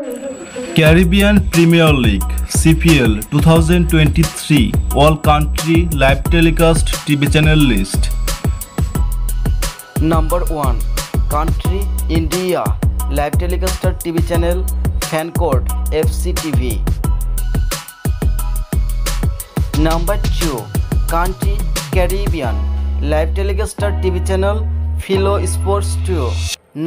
Caribbean premier league CPL 2023 all country live telecast TV channel list number one country India live telecaster TV channel FanCode FC TV number two country Caribbean live telecaster TV channel Flow sports two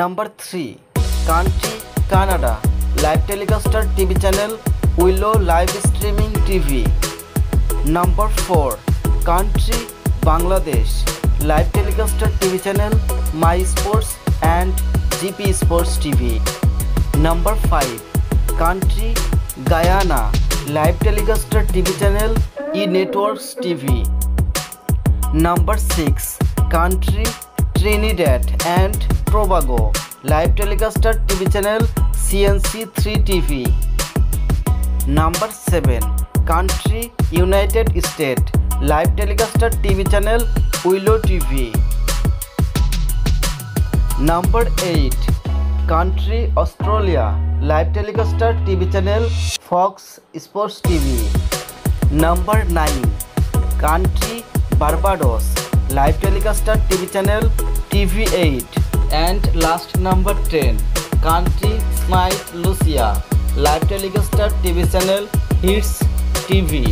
number three country Canada live telecaster TV channel Willow live streaming TV number four country Bangladesh live telecaster TV channel my sports and GP sports TV number five country Guyana live telecaster TV channel E networks TV number six country Trinidad and Tobago live telecaster TV channel channel CNC 3 TV. Number 7. Country United States Live Telecaster TV channel Willow TV. Number 8. Country Australia Live Telecaster TV channel Fox Sports TV. Number 9. Country Barbados Live Telecaster TV channel TV8. And last number 10 country my Lucia live telecaster TV channel hits TV.